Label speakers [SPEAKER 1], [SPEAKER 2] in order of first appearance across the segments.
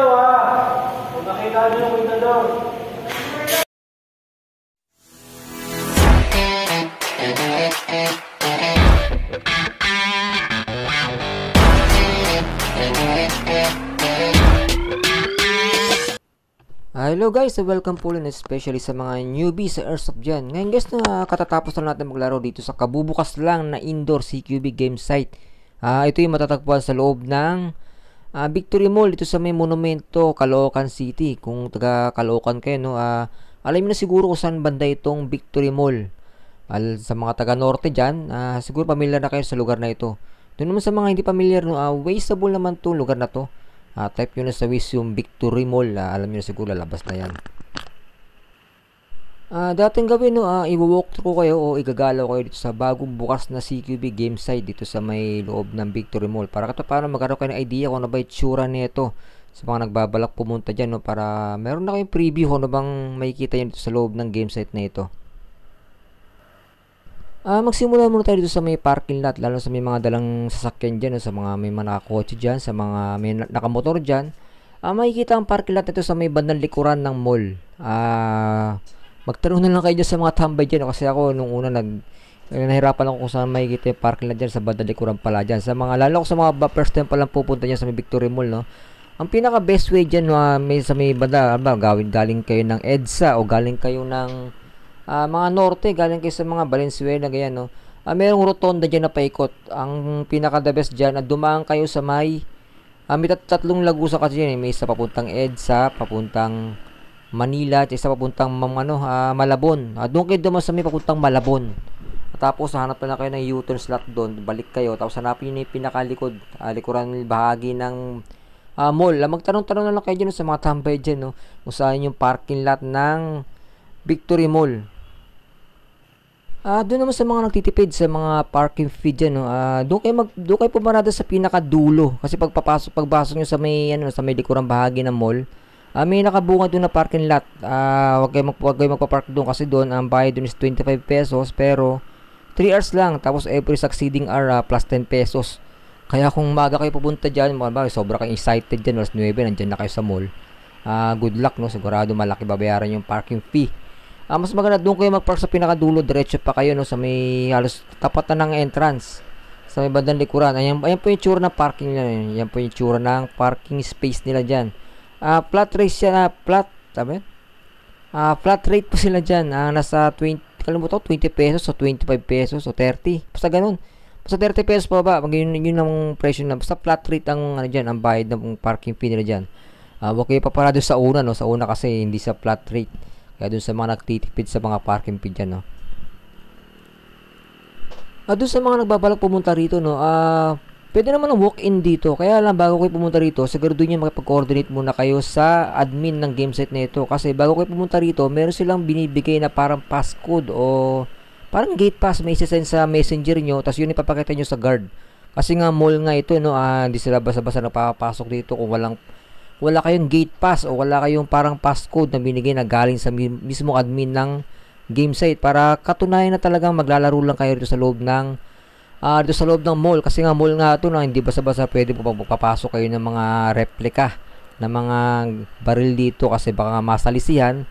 [SPEAKER 1] ha. Kung nakita niyo yung kontador.
[SPEAKER 2] Ah, hello guys, welcome po ulit especially sa mga newbies sa Airsoft dyan. Ngayon guys, na katatapos na natin maglaro dito sa kabubukas lang na indoor CQB game site. Ah, ito yung matatagpuan sa loob ng ah, Victory Mall dito sa may monumento, Caloocan City. Kung taga Caloocan kayo, no, ah, alam niyo na siguro kung saan banda itong Victory Mall. Al, sa mga taga norte dyan, ah, siguro pamilyar na kayo sa lugar na ito. Doon naman sa mga hindi pamilyar, no, ah, wasteable naman to lugar na to. Uh, type nyo na sa Wish yung Victory Mall. Uh, alam nyo na siguro, lalabas na yan. Uh, dating gawin, no, uh, i-walk through kayo o igagalaw kayo dito sa bagong bukas na CQB game site dito sa may loob ng Victory Mall. Para kato paano magkaroon kayo ng idea kung ano ba itsura nito sa mga nagbabalak pumunta dyan. No, para meron na kayong preview kung ano bang makikita nyo dito sa loob ng game site na ito. Ah, uh, magsimula muna tayo dito sa may parking lot, lalo sa may mga dalang sasakyan diyan, sa mga may mga nakakotse diyan, sa mga may nakamotor diyan. Ah, uh, makikita ang parking lot nito sa may bandang likuran ng mall. Ah, uh, magtanong na lang kayo dyan sa mga tambay diyan kasi ako nung una nag nahirapan ako kung saan makikita yung parking lot diyan sa bandang likuran pala diyan. Sa mga lalo sa mga first time pa lang pupunta diyan sa may Victory Mall, no. Ang pinaka best way diyan uh, may sa may banda, ba, gawin galing kayo ng EDSA o galing kayo ng uh, mga norte, galing kayo sa mga Valenzuela, ganyan, no? Uh, merong rotonda dyan na paikot. Ang pinaka the best dyan, uh, dumaan kayo sa may, uh, may tat tatlong lagusa kasi dyan, eh. may isa papuntang EDSA, papuntang Manila, at isa papuntang ano, uh, Malabon. Uh, doon kayo dumaan sa may papuntang Malabon. Tapos, hanap na kayo ng U-turn slot doon, balik kayo, tapos hanapin nyo yung pinakalikod, uh, likuran bahagi ng uh, mall. Uh, magtanong-tanong na lang kayo dyan sa mga tambay dyan, no? kung saan yung parking lot ng Victory Mall. Ah, uh, doon naman sa mga nagtitipid sa mga parking fee diyan, no. Ah, uh, doon kayo mag doon kayo pumarada sa pinakadulo kasi pagpapasok pagbasok niyo sa may ano sa may likurang bahagi ng mall, uh, may nakabunga doon na parking lot. Uh, wag kayo mag wag kayo magpa-park doon kasi doon ang bayad doon is 25 pesos pero 3 hours lang tapos every succeeding hour uh, plus 10 pesos. Kaya kung maga kayo pupunta diyan, mga sobra kayong excited diyan, alas 9 nandiyan na kayo sa mall. Uh, good luck no, sigurado malaki babayaran yung parking fee. Uh, mas maganda doon kayo mag-park sa pinakadulo, diretso pa kayo no sa may halos tapat na ng entrance sa may bandang likuran. Ayan, ayan po yung tsura ng parking nila. Ayan po yung tsura ng parking space nila dyan. Uh, flat rate siya na, flat, sabi? Uh, flat rate po sila dyan. Uh, nasa 20, kalimutan ko, 20 pesos o 25 pesos o 30. Basta ganun. Basta 30 pesos pa ba? Yun, yun ang presyo na. Basta flat rate ang, ano dyan, ang bayad ng parking fee nila dyan. Uh, huwag kayo paparado sa una, no? Sa una kasi hindi sa flat rate. Kaya dun sa mga nagtitipid sa mga parking fee dyan, no. Ah, dun sa mga nagbabalak pumunta rito, no, ah, pwede naman ng walk-in dito. Kaya lang, bago kayo pumunta rito, doon yung makipag-coordinate muna kayo sa admin ng game site na ito. Kasi bago kayo pumunta rito, meron silang binibigay na parang passcode o parang gate pass may isasend sa messenger nyo, tapos yun ipapakita nyo sa guard. Kasi nga mall nga ito, no, ah, hindi sila basta-basta napapasok dito kung walang wala kayong gate pass o wala kayong parang passcode na binigay na galing sa mismo admin ng game site para katunayan na talagang maglalaro lang kayo dito sa loob ng uh, dito sa loob ng mall. Kasi nga mall nga ito na hindi basta-basta pwede po papasok kayo ng mga replika ng mga baril dito kasi baka masalisihan.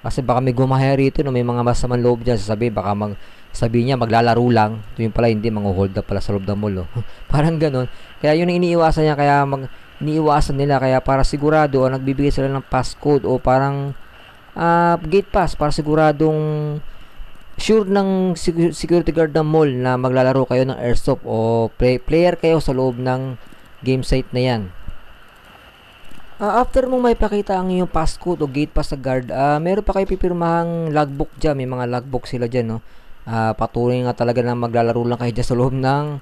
[SPEAKER 2] Kasi baka may gumahaya rito no may mga masamang loob dyan. Sasabi baka mag sabi niya maglalaro lang. Ito yung pala hindi mga hold up pala sa loob ng mall no? parang ganun. Kaya yun ang iniiwasan niya. Kaya mag iniiwasan nila. Kaya para sigurado o nagbibigay sila ng passcode o parang uh, gate pass para siguradong sure ng security guard ng mall na maglalaro kayo ng airsoft o play, player kayo sa loob ng game site na yan. Uh, after mong may pakita ang iyong passcode o gate pass sa guard, uh, meron pa kayo pipirmahang logbook dyan. May mga logbook sila dyan, no? Uh, patunay nga talaga na maglalaro lang kayo dyan sa loob ng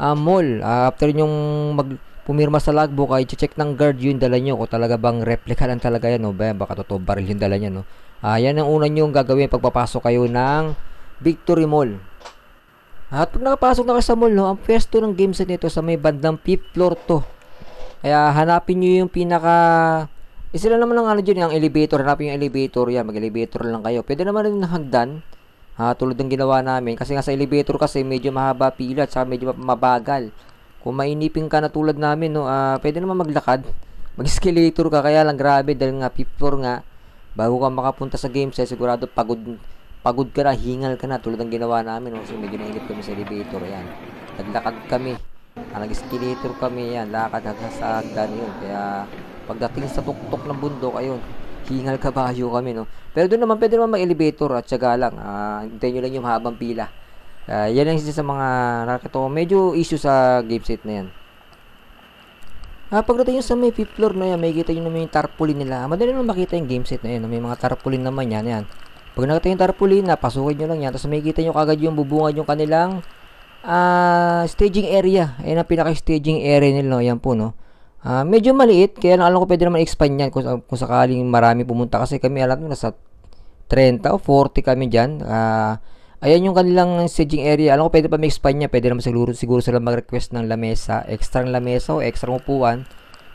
[SPEAKER 2] uh, mall. Uh, after yung mag pumirma sa logbook ay check ng guard yung dala nyo kung talaga bang replica lang talaga yan no ba baka totoo baril yung dala niya no ah yan ang una nyo gagawin pagpapasok kayo ng Victory Mall at pag nakapasok na kayo sa mall no ang pwesto ng game set nito sa may bandang 5th floor to kaya hanapin nyo yung pinaka eh, sila naman ang ano dyan, yung elevator. Hanapin yung elevator. Yan, mag-elevator lang kayo. Pwede naman rin hagdan. Ha, tulad ng ginawa namin. Kasi nga sa elevator kasi medyo mahaba pila at saka medyo mabagal. Kung mainipin ka na tulad namin, no, uh, pwede naman maglakad. mag-escalator ka kaya lang grabe dahil nga fifth floor nga bago ka makapunta sa game site sigurado pagod pagod ka na, hingal ka na tulad ng ginawa namin no? kasi medyo nainip kami sa elevator ayan naglakad kami nag-escalator kami yan lakad hanggang sa hagdan yun kaya pagdating sa tuktok ng bundok ayun hingal kabayo kami no pero doon naman pwede naman mag-elevator at syaga lang ah, hintayin nyo lang yung habang pila Uh, yan lang isa sa mga nakakita ko. Medyo issue sa game set na yan. Ah, pagdating yung sa may fifth floor na yan, may kita yung naman yung tarpaulin nila. Madali naman makita yung game set na yan. May mga tarpaulin naman yan. yan. Pag nakita yung tarpaulin na, pasukin nyo lang yan. Tapos may kita nyo kagad yung bubungad yung kanilang ah, staging area. Ayan ang pinaka-staging area nila. No? Yan po, no. Ah, medyo maliit. Kaya lang alam ko pwede naman expand yan kung, kung sakaling marami pumunta. Kasi kami alam nyo, nasa 30 o 40 kami dyan. Ah, Ayan yung kanilang staging area. Alam ko pwede pa ma-expand niya. Pwede naman siguro, siguro sila mag-request ng lamesa, extra lamesa o extra upuan.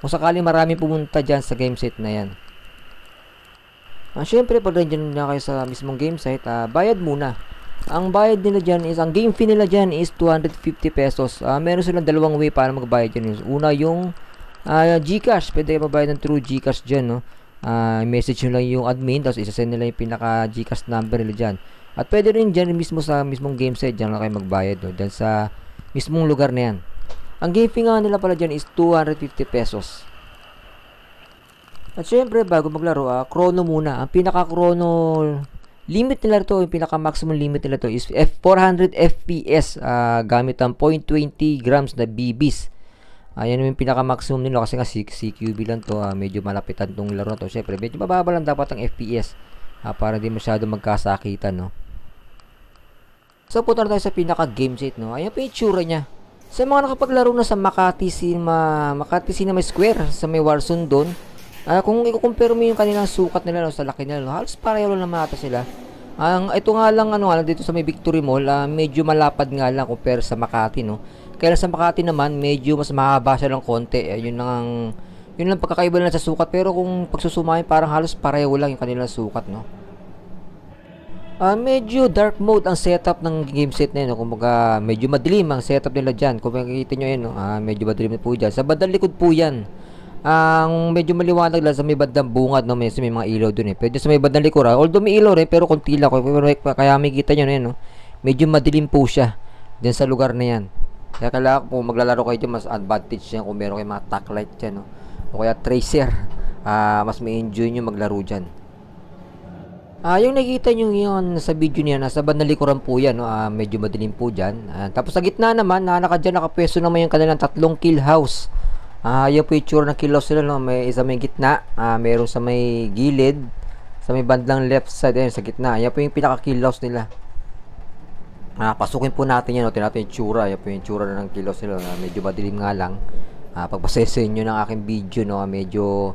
[SPEAKER 2] Kung sakali marami pumunta dyan sa game site na yan. Ah, Siyempre, pag nandiyan na kayo sa mismong game site, ah, bayad muna. Ang bayad nila dyan is, ang game fee nila dyan is 250 pesos. Ah, meron silang dalawang way para magbayad dyan. Una yung ah, Gcash. Pwede kayo magbayad ng true Gcash dyan, no? Ah, message nyo lang yung admin, tapos isa-send nila yung pinaka Gcash number nila dyan. At pwede rin dyan mismo sa mismong game site, dyan lang kayo magbayad. No? Dyan sa mismong lugar na yan. Ang game fee nga nila pala dyan is 250 pesos. At syempre, bago maglaro, ah, chrono muna. Ang pinaka-chrono limit nila to, yung pinaka-maximum limit nila to is F 400 FPS ah, gamit ang 0.20 grams na BBs. Ayan yung pinaka-maximum nila kasi nga CQB lang to, ah, medyo malapitan tong laro na to. Syempre, medyo mababa lang dapat ang FPS ah, para di masyado magkasakitan, no? So, punta tayo sa pinaka-game set, no? Ayan pa yung niya. Sa mga nakapaglaro na sa Makati Cinema, Makati Cinema Square, sa may Warzone doon, ah, kung i-compare mo yung kanilang sukat nila, no, sa laki nila, no, halos pareho lang naman ata sila. Ang ito nga lang ano, ano dito sa may Victory Mall, ah, medyo malapad nga lang compare sa Makati, no. Kaya sa Makati naman, medyo mas mahaba siya ng konti. Eh, yun lang ang yun lang pagkakaiba nila sa sukat pero kung pagsusumahin parang halos pareho lang yung kanilang sukat, no. Uh, medyo dark mode ang setup ng game set na yun. Kumbaga, medyo madilim ang setup nila dyan. Kung makikita nyo yun, no? uh, medyo madilim po dyan. Sa bandang likod po yan. Ang uh, medyo maliwanag lang sa may bandang bungad, no? May, may mga ilaw dun eh. Pwede sa may bandang likod, uh, although may ilaw rin, pero konti lang. Kaya makikita nyo na yun, no? Medyo madilim po siya dyan sa lugar na yan. Kaya kailangan kung maglalaro kayo mas advantage yan kung meron kayo mga tack light dyan, no? O kaya tracer. Uh, mas may enjoy nyo maglaro dyan. Uh, yung nakita nyo yun sa video niya, nasa bandang likuran po yan, no? uh, medyo madilim po dyan. Uh, tapos sa gitna naman, na naka dyan, nakapwesto naman yung kanilang tatlong kill house. Uh, yung tsura ng kill house nila, no? May isa may gitna, uh, meron sa may gilid, sa may bandang left side, ayun, sa gitna. Yan po yung pinaka kill house nila. Uh, pasukin po natin yan, no? Tingnan natin yung tsura. Yan po yung tsura ng kill house nila, uh, medyo madilim nga lang. Uh, pagpasesa nyo ng aking video, no? Medyo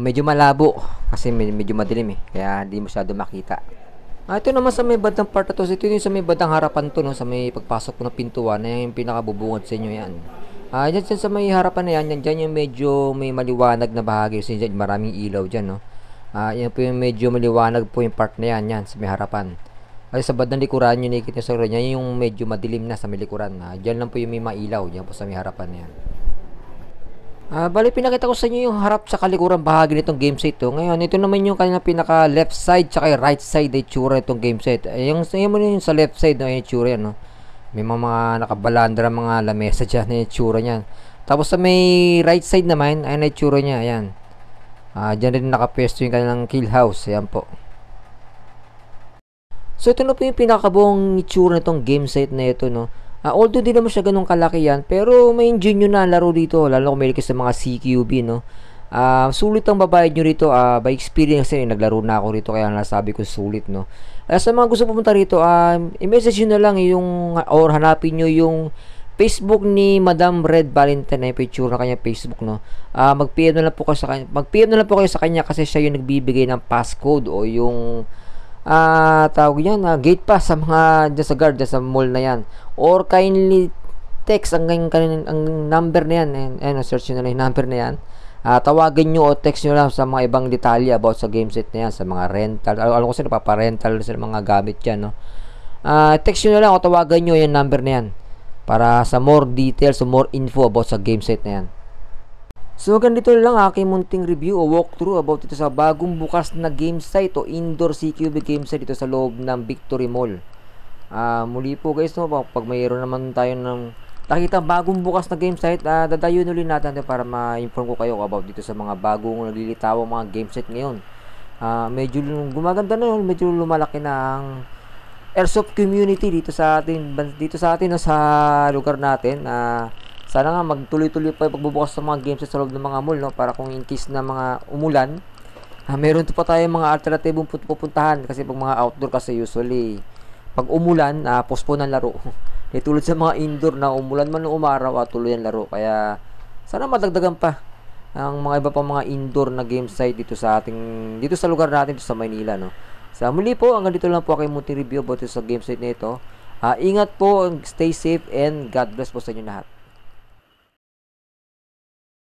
[SPEAKER 2] medyo malabo kasi medyo madilim eh kaya hindi masyado makita. Ah, ito naman sa may bandang part na to ito yung sa may bandang harapan to no sa may pagpasok po ng pintuan na yung pinakabubungad sa inyo yan. Ah dyan, dyan sa may harapan na yan yan dyan yung medyo may maliwanag na bahagi kasi dyan maraming ilaw dyan no. Ah yan po yung medyo maliwanag po yung part na yan yan sa may harapan. Kasi sa bandang likuran yung nakikita sa kanya yung medyo madilim na sa may likuran. Ah, dyan lang po yung may mailaw dyan po sa may harapan na yan uh, bali pinakita ko sa inyo yung harap sa kalikuran bahagi nitong game set to. Ngayon, ito naman yung kanya pinaka left side tsaka right side ay tsura nitong game set. Eh, yung, yung, yung sa left side no, yung tsura yan, no. May mga, mga nakabalandra mga lamesa diyan yung tsura niyan. Tapos sa may right side naman, ay na tsura niya, ayan. Ah, uh, diyan rin nakapesto yung kanilang kill house, ayan po. So ito na po yung pinakabuong itsura nitong game set na ito, no. Uh, although di naman siya ganun kalaki yan, pero may enjoy na laro dito, lalo kung may sa mga CQB, no? Uh, sulit ang babayad nyo rito, uh, by experience eh, naglaro na ako rito, kaya nasabi ko sulit, no? Uh, sa mga gusto pumunta rito, uh, i-message nyo na lang yung, or hanapin nyo yung Facebook ni Madam Red Valentine na picture na kanya Facebook no. Uh, mag-PM na lang po kayo sa kanya. Mag-PM na lang po kayo sa kanya kasi siya yung nagbibigay ng passcode o yung uh, tawag yan, uh, gate pass sa mga dyan sa guard dyan sa mall na yan. Or kindly text ang, ang, ang number na yan. And, and search nyo na yung number na yan. Uh, tawagan nyo o text nyo lang sa mga ibang detalye about sa game set na yan sa mga rental. Alam ko sila paparental sa mga gamit yan no? uh, text nyo na lang o tawagan nyo yung number na yan. Para sa more details o more info about sa game set na yan So ganito lang aking munting review o walkthrough about dito sa bagong bukas na game site o indoor CQB game site dito sa loob ng Victory Mall. Ah, muli po guys no, pag mayroon naman tayo ng nakita bagong bukas na game site, ah, dadayon ulit natin para ma-inform ko kayo about dito sa mga bagong naglilitawang mga game site ngayon. Ah, medyo gumaganda na yun, medyo lumalaki na ang airsoft community dito sa atin dito sa atin no, sa lugar natin. Ah, sana nga magtuloy-tuloy pa yung pagbubukas ng mga games sa loob ng mga mall no? Para kung in case na mga umulan ah, meron pa tayong mga alternatibong pupuntahan. Kasi pag mga outdoor kasi usually pag umulan ah, postpone ang laro. Di tulad sa mga indoor na umulan man o umaraw at tuloy ang laro. Kaya sana madagdagan pa ang mga iba pang mga indoor na game site dito sa ating dito sa lugar natin dito sa Maynila no? Sa muli po hanggang dito lang po aking munting review about sa game site na ito. Ah, ingat po stay safe and God bless po sa inyo lahat